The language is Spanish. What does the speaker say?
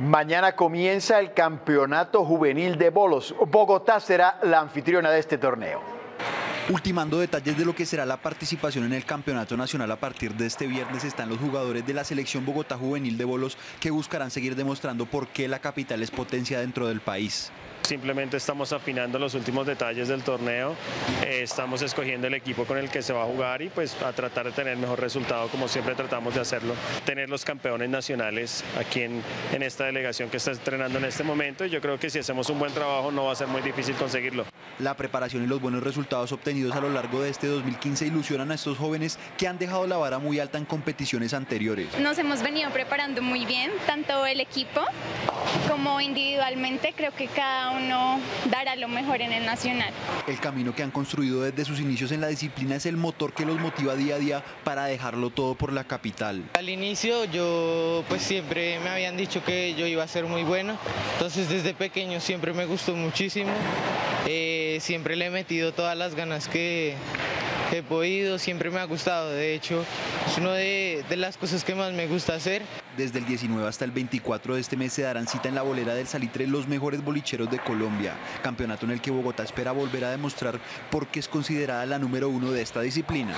Mañana comienza el Campeonato Juvenil de Bolos. Bogotá será la anfitriona de este torneo. Ultimando detalles de lo que será la participación en el Campeonato Nacional a partir de este viernes están los jugadores de la selección Bogotá Juvenil de Bolos que buscarán seguir demostrando por qué la capital es potencia dentro del país. Simplemente estamos afinando los últimos detalles del torneo, eh, estamos escogiendo el equipo con el que se va a jugar y pues a tratar de tener mejor resultado como siempre tratamos de hacerlo. Tener los campeones nacionales aquí en, en esta delegación que está entrenando en este momento y yo creo que si hacemos un buen trabajo no va a ser muy difícil conseguirlo. La preparación y los buenos resultados obtenidos a lo largo de este 2015 ilusionan a estos jóvenes que han dejado la vara muy alta en competiciones anteriores. Nos hemos venido preparando muy bien, tanto el equipo como individualmente. Creo que cada uno dará lo mejor en el nacional. El camino que han construido desde sus inicios en la disciplina es el motor que los motiva día a día para dejarlo todo por la capital. Al inicio yo pues siempre me habían dicho que yo iba a ser muy bueno, entonces desde pequeño siempre me gustó muchísimo, eh, siempre le he metido todas las ganas que, he podido, siempre me ha gustado, de hecho es una de, las cosas que más me gusta hacer. Desde el 19 hasta el 24 de este mes se darán cita en la bolera del Salitre los mejores bolicheros de Colombia, campeonato en el que Bogotá espera volver a demostrar por qué es considerada la número uno de esta disciplina.